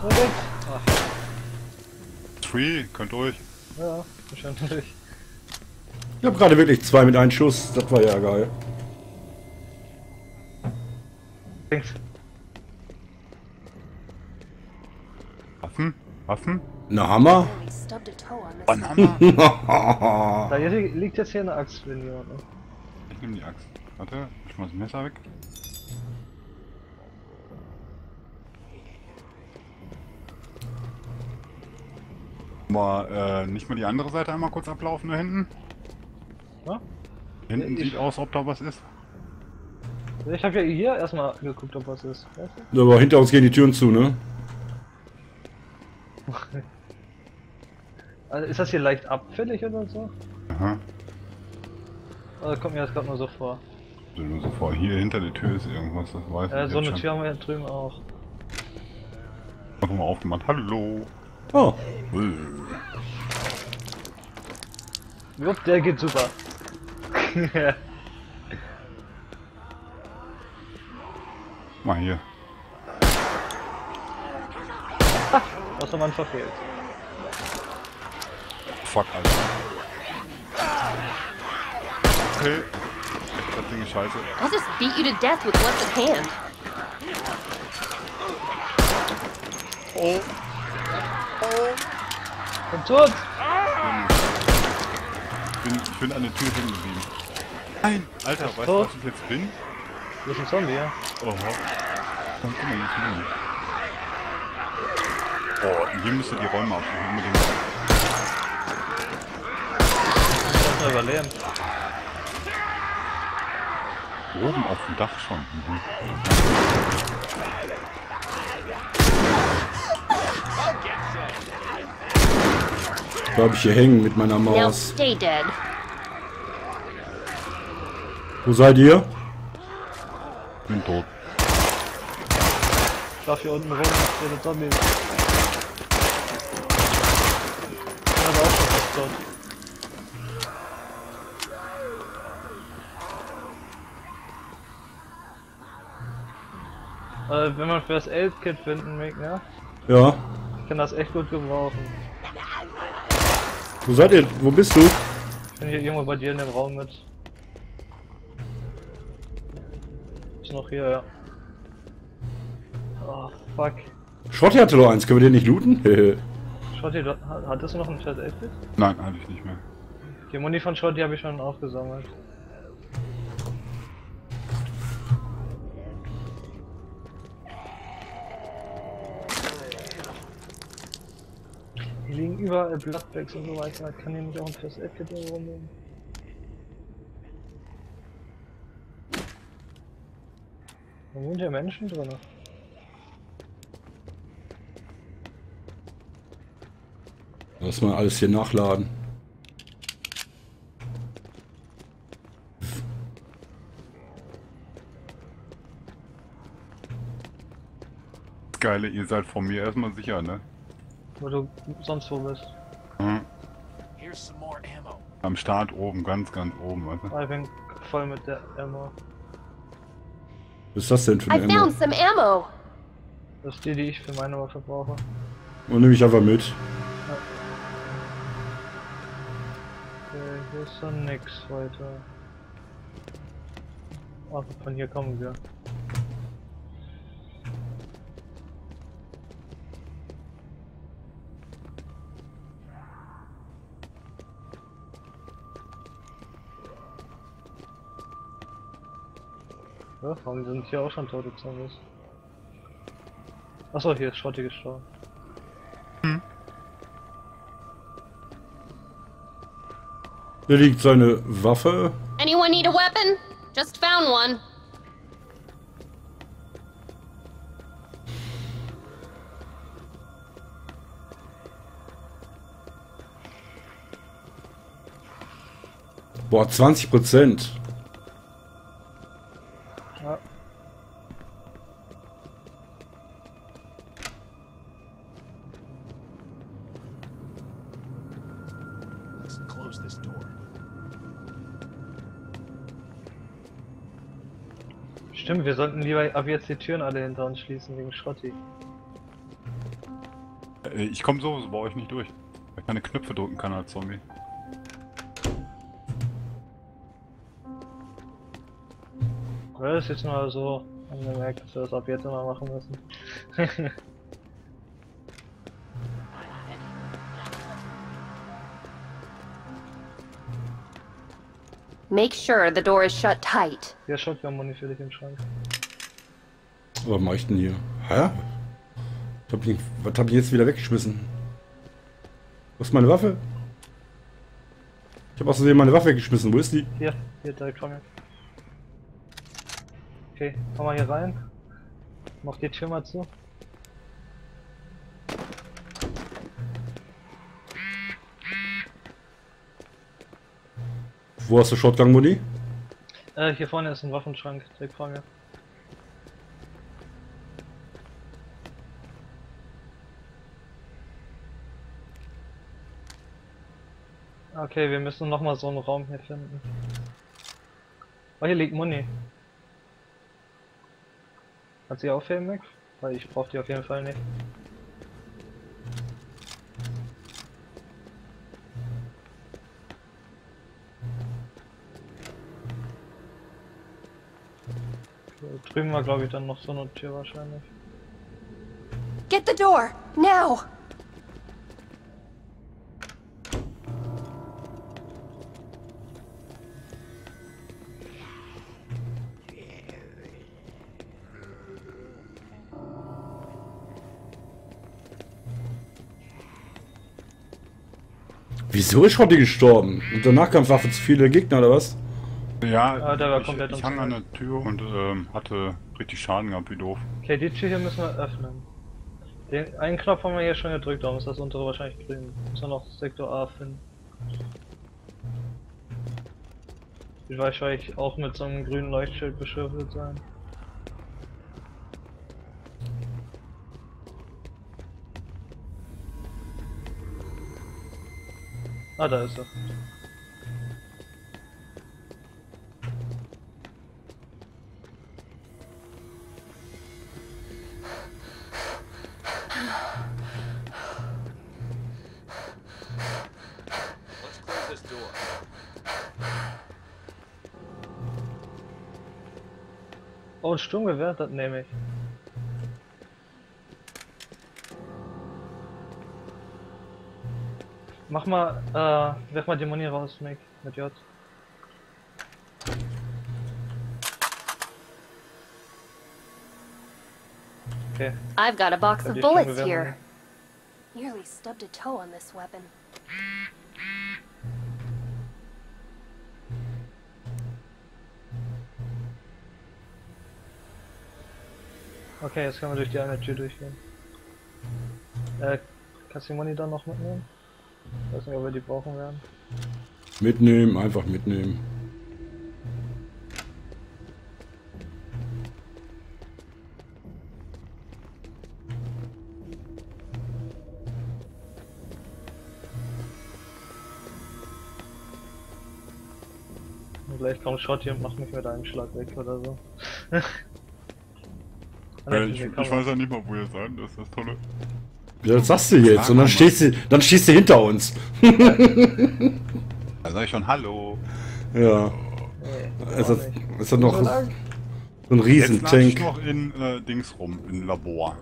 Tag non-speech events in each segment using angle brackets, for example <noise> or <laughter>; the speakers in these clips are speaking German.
Ach, Free, könnt durch. ja, wahrscheinlich. Ich habe gerade wirklich zwei mit einem Schuss. Das war ja geil. Links. Waffen? Waffen? Na Hammer? Ein Hammer. Da liegt jetzt hier eine Axt für jemand. Ich nehme die Axt. Warte, ich schmeiß das Messer weg. Aber äh, nicht mal die andere Seite einmal kurz ablaufen da hinten? Ja? Hinten Ich- sieht aus, ob da was ist. Ich habe ja hier erstmal geguckt, ob was ist. Weißt du? Aber hinter uns gehen die Türen zu, ne? <laughs> Also ist das hier leicht abfällig oder so? Aha. Oder kommt mir das gerade nur so vor? So, nur so vor. Hier hinter der Tür ist irgendwas, das weiß Ja, ich so jetzt eine schon. Tür haben wir hier drüben auch. Einfach mal aufgemacht. Hallo. Oh. Jupp, der geht super. <laughs> Mal hier. <laughs> Was hat man verfehlt? Fuck, Alter. Okay. Das Ding ist scheiße. I'll just beat you to death with what's at hand. Oh. Und tot! Ich bin, ich bin an der Tür hängen geblieben. Nein! Alter, weißt du, was ich jetzt bin? Hier ist ein Zombie, ja. Oha. Komm, guck mal, hier ist ein Oh, hier müsst ihr die Räume absuchen. Unbedingt. Ich muss mal überleben. Oben auf dem Dach schon. Mhm. Bleib ich hier hängen mit meiner Maus. stay dead. Wo seid ihr? Bin tot. Ich lauf hier unten rum, hier der Zombie. Ich bin aber auch schon fast tot. Äh, wenn man fürs Aid-Kit finden mag, ne? Ja. Ich kann das echt gut gebrauchen. Wo seid ihr? Wo bist du? Ich bin hier irgendwo bei dir in dem Raum mit. Ist noch hier, ja. Oh, fuck. Schrotty hatte doch eins. Können wir den nicht looten? <laughs> Ha- hattest du noch ein Aid Kit? Nein, hatte ich nicht mehr. Die Muni von Shotty habe ich schon aufgesammelt. Hier liegen überall Bloodbags und so weiter. Kann hier nicht auch ein First Aid Kit irgendwo rumliegen? Da wohnen ja Menschen drin. Lass mal alles hier nachladen. Das Geile, ihr seid von mir erstmal sicher, ne? Wo du sonst wo bist. Mhm. Ammo. Am Start oben, ganz, ganz oben, weißt du? Ich bin voll mit der Ammo. Was ist das denn für I eine Ammo? found some ammo. Das ist die, die ich für meine Waffe brauche. Und nehme ich einfach mit. Okay, hier ist dann nix weiter. Ach, von hier kommen wir. Ja, warum sind hier auch schon tote Zombies? Achso, hier ist Schrotti gestorben. Hier liegt seine Waffe. Anyone need a weapon? Just found one. Boah, 20 Prozent. Ja. Let's close this door. Stimmt, wir sollten lieber ab jetzt die Türen alle hinter uns schließen wegen Schrotti. Äh, Ich komme sowieso bei euch nicht durch. Weil ich keine Knöpfe drücken kann als Zombie. Das ist jetzt mal so angemerkt, dass wir das ab jetzt immer machen müssen. <laughs> Make sure the door is shut tight. Hier Shotgun-Muni für dich im Schrank. Was mach ich denn hier? Hä? Was hab ich, was hab ich jetzt wieder weggeschmissen? Wo ist meine Waffe? Ich habe aus Versehen meine Waffe weggeschmissen. Wo ist die? Hier, hier direkt vor mir. Okay, komm mal hier rein. Mach die Tür mal zu. Wo hast du Shotgun-Muni? Äh, hier vorne ist ein Waffenschrank, direkt vor mir. Okay, wir müssen noch mal so einen Raum hier finden. Oh, hier liegt Muni. Hat sie aufheben, Mac? Weil ich brauche die auf jeden Fall nicht. Drüben war glaube ich dann noch so eine Tür wahrscheinlich. Get the door, now! Wieso ist Schotti gestorben? Und danach Nahkampfwaffe zu viele Gegner oder was? Ja, Ah, der war ich, komplett ich hang an der Tür und ähm, hatte richtig Schaden gehabt, wie doof. Okay, die Tür hier müssen wir öffnen. Den einen Knopf haben wir hier schon gedrückt, darum ist das untere wahrscheinlich grün. Müssen wir noch Sektor A finden. Die wird wahrscheinlich auch mit so einem grünen Leuchtschild beschwört sein. Ah, da ist er. Oh, ein Sturmgewehr, das nehme ich. Mach mal, äh, werf mal Muni raus, Mick, mit J. Okay, I've got a box of bullets here. Nearly stubbed a toe on this weapon. Okay, jetzt können wir durch die eine Tür durchgehen. Äh, kannst du die Muni dann noch mitnehmen? Ich weiß nicht, ob wir die brauchen werden. Mitnehmen, einfach mitnehmen. Und gleich kommt Shot hier und macht mich mit einem Schlag weg oder so. <laughs> Äh, ich, ich kann weiß ja nicht mal, wo ihr seid, das ist das Tolle. Ja, das sagst du jetzt. Und dann stehst du, dann stehst du hinter uns. <laughs> Da sag ich schon Hallo. Ja. Nee, ist, es ist noch So ein Jetzt latsch ich Riesentank. noch in äh, Dings rum, in Labor.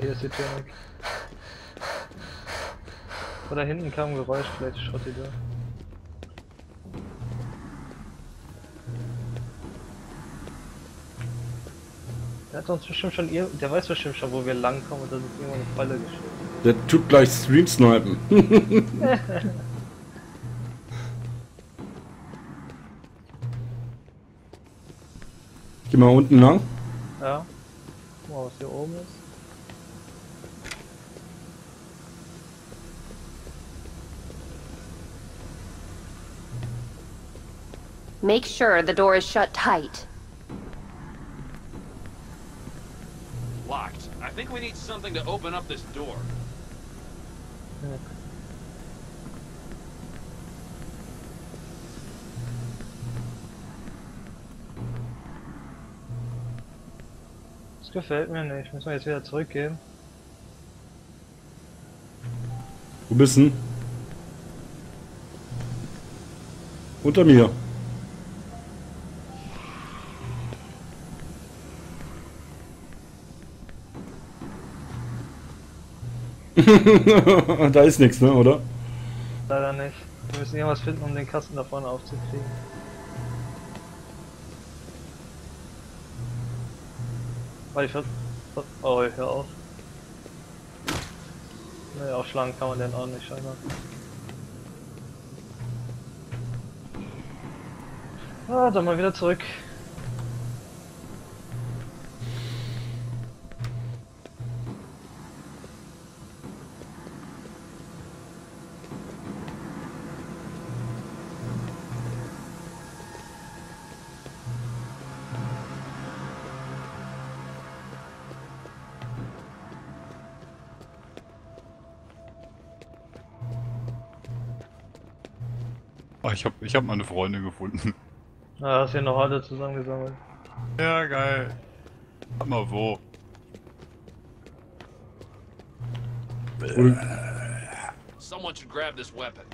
Hier ist die Tür weg. Oder hinten kam ein Geräusch, vielleicht ist Schotti da. Der hat uns bestimmt schon ir der weiß bestimmt schon, wo wir langkommen und das ist irgendwo eine Falle gestellt. Der tut gleich Stream snipen. <laughs> Geh mal unten lang. Ja. Guck mal, was hier oben ist. Make sure the door is shut tight. Locked. I think we need something to open up this door. Ja. Das gefällt mir nicht. Müssen wir jetzt wieder zurückgehen? Wo bist du? Unter mir. <laughs> da ist nichts, ne, oder? Leider nicht. Wir müssen irgendwas finden, um den Kasten da vorne aufzukriegen. Weil ich ver- Oh, hör auf. Ne, aufschlagen kann man den auch nicht, scheinbar. Ah, dann mal wieder zurück. Ah, ich hab, ich hab meine Freunde gefunden. Ah, hast hier noch alle zusammengesammelt. Ja, geil. Sag mal wo. Someone should grab this weapon.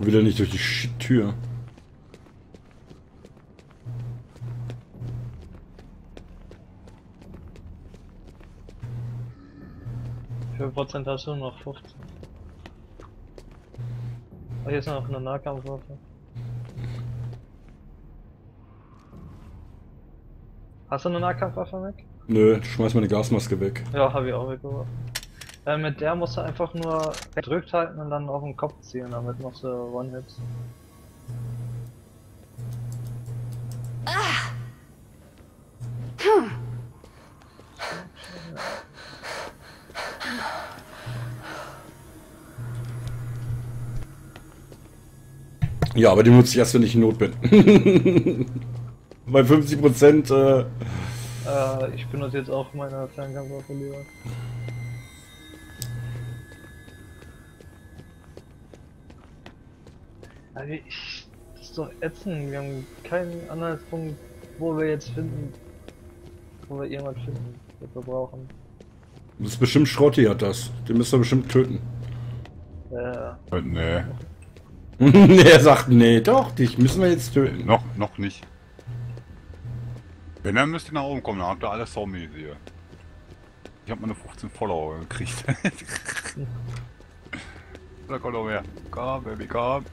Wieder nicht durch die Tür. Wie viel Prozent hast du noch? 15. Oh, hier ist noch eine Nahkampfwaffe. Hast du eine Nahkampfwaffe weg? Nö, schmeiß meine Gasmaske weg. Ja, habe ich auch weggeworfen. Äh, mit der musst du einfach nur gedrückt halten und dann auf den Kopf zielen, damit machst du One-Hits. Ja, aber die nutze ich erst, wenn ich in Not bin. <laughs> Bei 50 Prozent, äh, Äh, ich benutze jetzt auch meine Fernkampfwaffe lieber. Also ich, das ist doch ätzend, wir haben keinen Anhaltspunkt, wo wir jetzt finden, wo wir irgendwas finden, was wir brauchen. das ist bestimmt Schrotti hat das. Den müsst ihr bestimmt töten. Äh, Äh, nee, <laughs> er sagt, nee, doch, dich müssen wir jetzt töten. noch, noch nicht. Wenn, dann müsst ihr nach oben kommen, dann habt ihr alle Zombies hier. Ich hab meine 15 Follower gekriegt. <laughs> da kommt noch mehr. Komm, Baby, komm.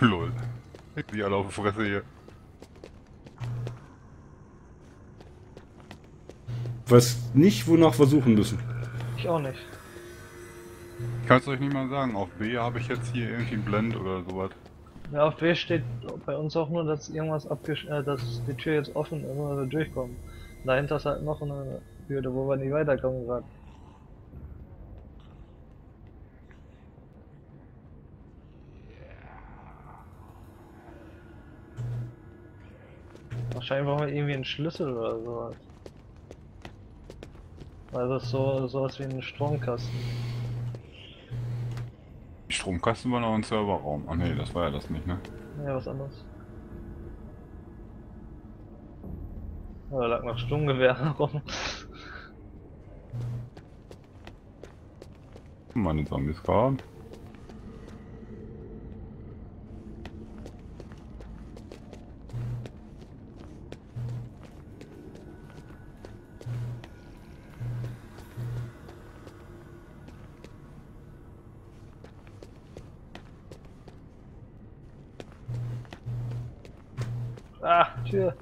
Lol. Ich die alle auf die Fresse hier. Weiß nicht, wonach wir suchen müssen. ich auch nicht. Ich kann es euch nicht mal sagen. Auf B habe ich jetzt hier irgendwie einen Blend oder sowas. Ja, auf B steht bei uns auch nur, dass irgendwas abgesch... Äh, dass die Tür jetzt offen ist und wir durchkommen. Dahinter ist halt noch eine Hürde, wo wir nicht weiterkommen gerade. Wahrscheinlich brauchen wir irgendwie einen Schlüssel oder sowas. Weil das ist so sowas wie ein Stromkasten. Die Stromkasten war noch ein Serverraum. Ah nee, das war ja das nicht, ne? Ja, was anderes. Ja, da lag noch Sturmgewehr <laughs> rum. Meine Zombies kamen. Ah, Tür.